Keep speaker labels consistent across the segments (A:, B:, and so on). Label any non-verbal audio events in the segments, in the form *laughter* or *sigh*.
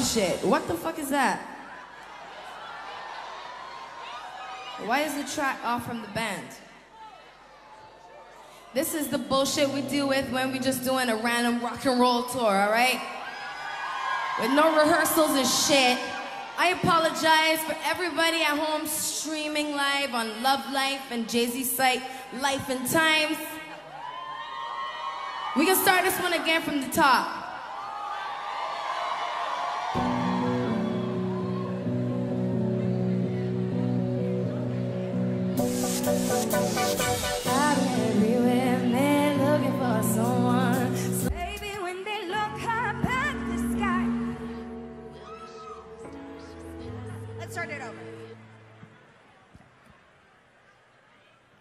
A: shit. What the fuck is that? Why is the track off from the band? This is the bullshit we deal with when we just doing a random rock and roll tour, alright? With no rehearsals and shit. I apologize for everybody at home streaming live on Love Life and Jay-Z site, Life and Times. We can start this one again from the top.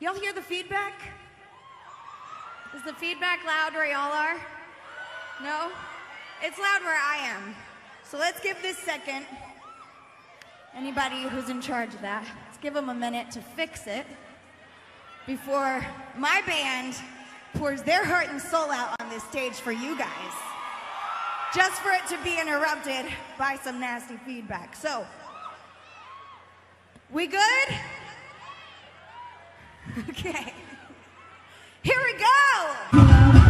B: Y'all hear the feedback? Is the feedback loud where y'all are? No? It's loud where I am. So let's give this second. Anybody who's in charge of that, let's give them a minute to fix it before my band pours their heart and soul out on this stage for you guys. Just for it to be interrupted by some nasty feedback. So, we good? *laughs* Okay. Here we go.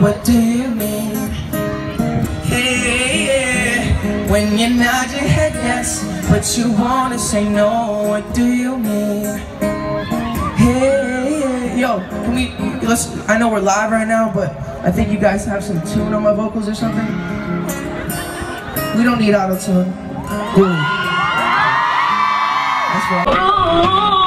C: What do you mean? Hey, yeah. When you nod your head yes, but you wanna say no, what do you mean? Hey, yeah. yo, can we, let's, I know we're live right now, but I think you guys have some tune on my vocals or something. We don't need auto-tune. Do we? That's right.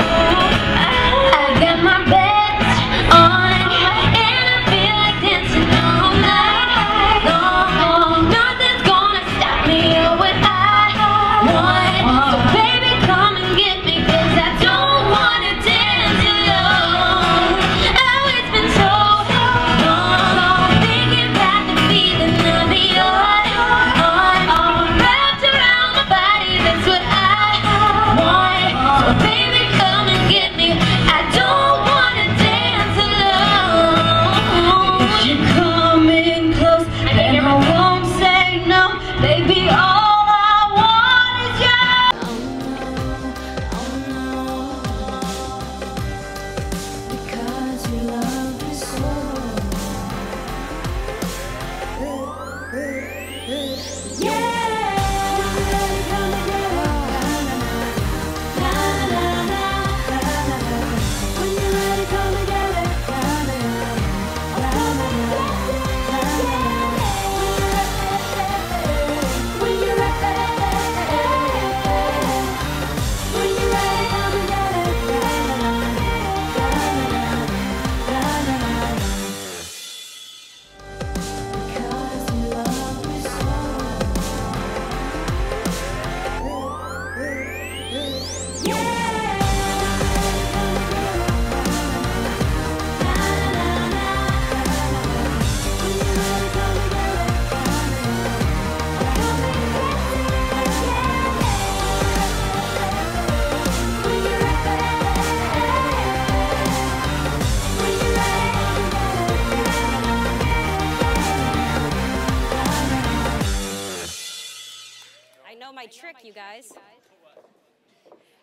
D: know my trick, you guys.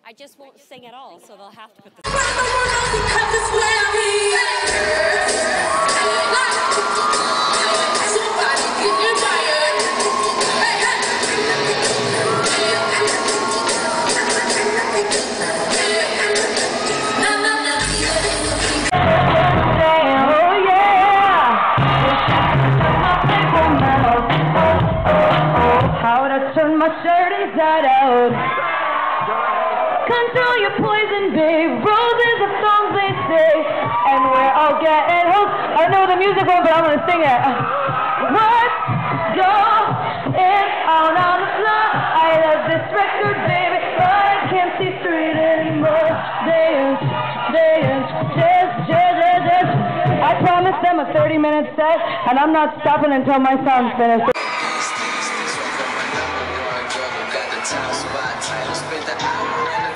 D: I just won't sing at all, so they'll have to put the.
E: inside out. Control your poison, babe. Roses are songs they say, and we're all getting hooked. I know the music one, but I'm gonna sing it. Let's go in out on the floor. I love this record, baby, but I can't see straight anymore. Dance, dance, dance, dance, dance. I promised them a 30-minute set, and I'm not stopping until my song's finished. the hour